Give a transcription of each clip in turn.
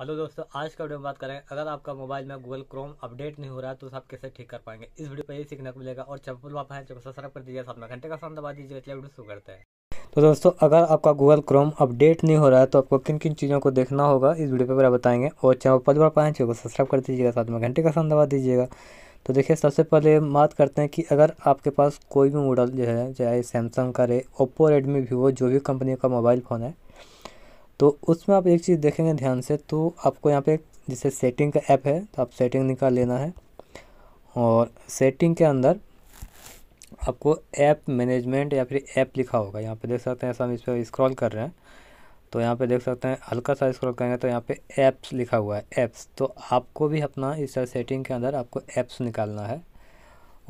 Hello दोस्तों, आज का वीडियो में बात करें। अगर आपका मोबाइल में गूगल क्रोम अपडेट नहीं हो रहा है तो आप कैसे ठीक कर पाएँगे? इस वीडियो पर यही सीखने को मिलेगा और चैनल आप हैं चैनल सब्सक्राइब कर दीजिए साथ में घंटे का साथ दबा दीजिए चलिए वीडियो शुरू करते हैं। तो दोस्तों, अगर आपका गूगल क्रोम अपडेट नहीं हो रहा है तो आपको किन किन चीज़ों को देखना होगा, इस वीडियो पर पूरा बताएँगे। और चैनल पर बार पाएँ सब्सक्राइब कर दीजिएगा, साथ में घंटे का साथ दबा दीजिएगा। तो देखिए, सबसे पहले बात करते हैं कि अगर आपके पास कोई भी मॉडल जो है, चाहे सैमसंग का रहे ओप्पो रेडमी वीवो जो भी कंपनी का मोबाइल फ़ोन है तो उसमें आप एक चीज़ देखेंगे ध्यान से तो आपको यहाँ पे जैसे सेटिंग का ऐप है तो आप सेटिंग निकाल लेना है। और सेटिंग के अंदर आपको ऐप मैनेजमेंट या फिर ऐप लिखा होगा। यहाँ पे देख सकते हैं, ऐसा हम इस पर स्क्रॉल कर रहे हैं। तो यहाँ पे देख सकते हैं, हल्का सा स्क्रॉल करेंगे तो यहाँ पे ऐप्स लिखा हुआ है ऐप्स तो आपको भी अपना इस सेटिंग के अंदर आपको ऐप्स निकालना है।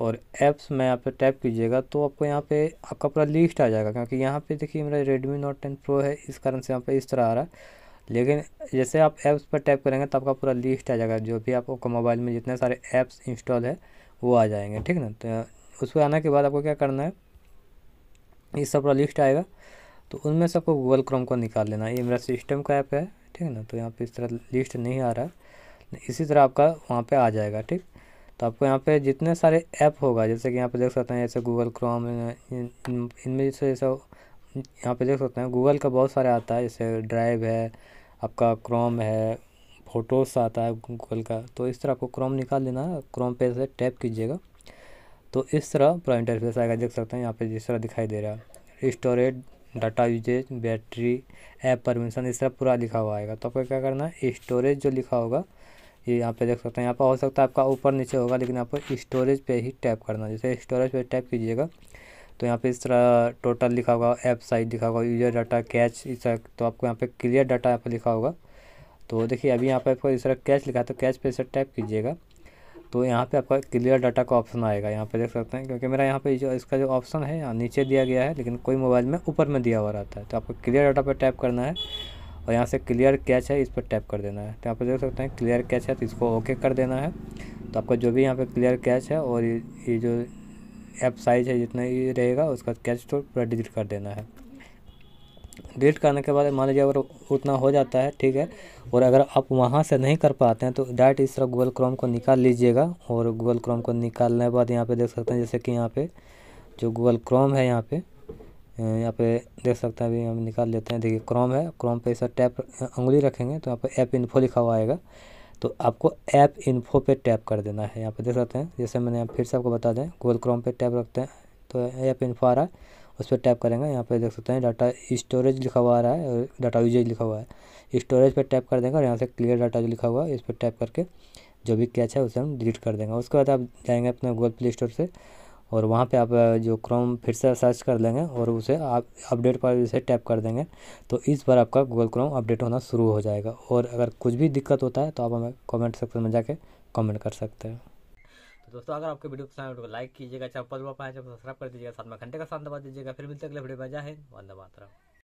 और ऐप्स में यहाँ पे टैप कीजिएगा तो आपको यहाँ पे आपका पूरा लिस्ट आ जाएगा, क्योंकि यहाँ पे देखिए मेरा रेडमी नोट टेन प्रो है, इस कारण से यहाँ पे इस तरह आ रहा है। लेकिन जैसे आप ऐप्स पर टैप करेंगे तो आपका पूरा लिस्ट आ जाएगा, जो भी आपको मोबाइल में जितने सारे ऐप्स इंस्टॉल है, वो आ जाएँगे, ठीक ना? तो उस पर आने के बाद आपको क्या करना है इस सब पूरा लिस्ट आएगा तो उनमें से आपको गूगल क्रोम को निकाल लेना ये मेरा सिस्टम का ऐप है, ठीक है ना? तो यहाँ पे इस तरह लिस्ट नहीं आ रहा है इसी तरह आपका वहाँ पे आ जाएगा, ठीक? तो आपको यहाँ पे जितने सारे ऐप होगा, जैसे कि यहाँ पे देख सकते हैं, जैसे गूगल क्रोम इनमें जैसे जैसे यहाँ पे देख सकते हैं गूगल का बहुत सारे आता है, जैसे ड्राइव है, आपका क्रोम है फ़ोटोस आता है गूगल का तो इस तरह आपको क्रोम निकाल लेना है क्रोम पे से टैप कीजिएगा। तो इस तरह पूरा इंटरफेस आएगा, देख सकते हैं, यहाँ पे जिस तरह दिखाई दे रहा है। Storage data usages battery app permission इस तरह पूरा लिखा हुआ आएगा। तो आपको क्या करना है स्टोरेज जो लिखा होगा ये यहाँ पे देख सकते हैं यहाँ पर हो सकता है आपका ऊपर नीचे होगा लेकिन आपको स्टोरेज पे ही टैप करना जैसे स्टोरेज पे टैप कीजिएगा तो यहाँ पे इस तरह टोटल लिखा होगा ऐप साइज़ लिखा होगा यूज़र डाटा कैच इस तरह तो आपको यहाँ पे क्लियर डाटा यहाँ पे लिखा होगा तो देखिए अभी यहाँ पे आपको इस तरह कैच लिखा है तो कैच पे इसे टैप कीजिएगा तो यहाँ पे आपका क्लियर डाटा का ऑप्शन आएगा यहाँ पे देख सकते हैं क्योंकि मेरा यहाँ पे जो इसका जो ऑप्शन है यहाँ नीचे दिया गया है लेकिन कोई मोबाइल में ऊपर में दिया हुआ रहता है तो आपको क्लियर डाटा पर टैप करना है और यहाँ से क्लियर कैच है, इस पर टैप कर देना है। तो यहाँ पर देख सकते हैं क्लियर कैच है तो इसको ओके कर देना है। तो आपका जो भी यहाँ पर क्लियर कैच है और ये जो ऐप साइज़ है, जितना ही रहेगा, उसका कैच तो पूरा डिलीट कर देना है। डिलीट करने के बाद मान लीजिए अगर उतना हो जाता है, ठीक है, और अगर आप वहाँ से नहीं कर पाते हैं तो डायरेक्ट इस तरह गूगल क्रोम को निकाल लीजिएगा। और गूगल क्रोम को निकालने के बाद यहाँ पे देख सकते हैं, जैसे कि यहाँ पे जो गूगल क्रोम है यहाँ पे यहाँ पे देख सकते हैं अभी हम निकाल लेते हैं। देखिए क्रोम है। क्रोम पे ऐसा टैप उंगली रखेंगे तो यहाँ पे ऐप इन्फो लिखा हुआ आएगा। तो आपको ऐप इन्फो पे टैप कर देना है। यहाँ पे देख सकते हैं, जैसे मैंने फिर से आपको बता दें गूगल क्रोम पे टैप रखते हैं तो ऐप इन्फो आ रहा है, उस पर टैप करेंगे। यहाँ पे देख सकते हैं डाटा स्टोरेज लिखा हुआ आ रहा है और डाटा यूजेज लिखा हुआ है। स्टोरेज पर टैप कर देंगे और यहाँ से क्लियर डाटा जो लिखा हुआ है, इस पर टैप करके जो भी कैच है उसे हम डिलीट कर देंगे। उसके बाद आप जाएँगे अपने गूगल प्ले स्टोर से और वहाँ पे आप जो क्रोम फिर से सर्च कर लेंगे और उसे आप अपडेट पर उसे टैप कर देंगे तो इस बार आपका गूगल क्रोम अपडेट होना शुरू हो जाएगा। और अगर कुछ भी दिक्कत होता है तो आप हमें कमेंट सेक्शन में जाके कमेंट कर सकते हैं। तो दोस्तों, अगर आपके वीडियो पसंद है तो लाइक कीजिएगा चाहे पल पाए सब्सक्राइब कर दीजिएगा, साथ में घंटे का साथ दबा दीजिएगा। फिर मिलते अगले वीडियो में। जाए वंदा मातरम।